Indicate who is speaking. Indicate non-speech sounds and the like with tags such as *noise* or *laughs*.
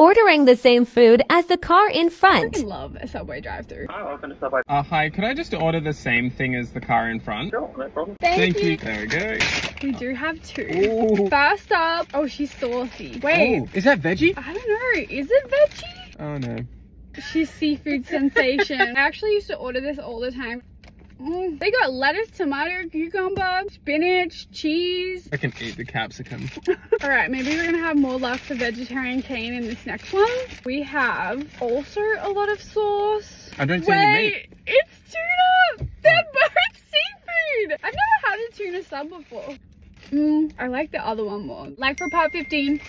Speaker 1: ordering the same food as the car in front.
Speaker 2: I love a Subway drive-through.
Speaker 3: Hi, welcome to Subway.
Speaker 4: Uh, hi, could I just order the same thing as the car in front?
Speaker 3: Sure, no problem.
Speaker 2: Thank,
Speaker 4: Thank you. There we go.
Speaker 2: We do have two.
Speaker 4: Ooh.
Speaker 2: First up, oh, she's saucy. Wait,
Speaker 4: Oh, is that veggie?
Speaker 2: I don't know. Is it veggie?
Speaker 4: Oh no.
Speaker 2: She's seafood sensation. *laughs* I actually used to order this all the time. Mm, they got lettuce, tomato, cucumber, spinach, cheese.
Speaker 4: I can eat the capsicum. *laughs*
Speaker 2: All right, maybe we're gonna have more luck for vegetarian Kane in this next one. We have also a lot of sauce.
Speaker 4: I don't see any meat.
Speaker 2: It's tuna. They're *laughs* both seafood. I've never had a tuna sub before. Mm, I like the other one more. Like for part 15.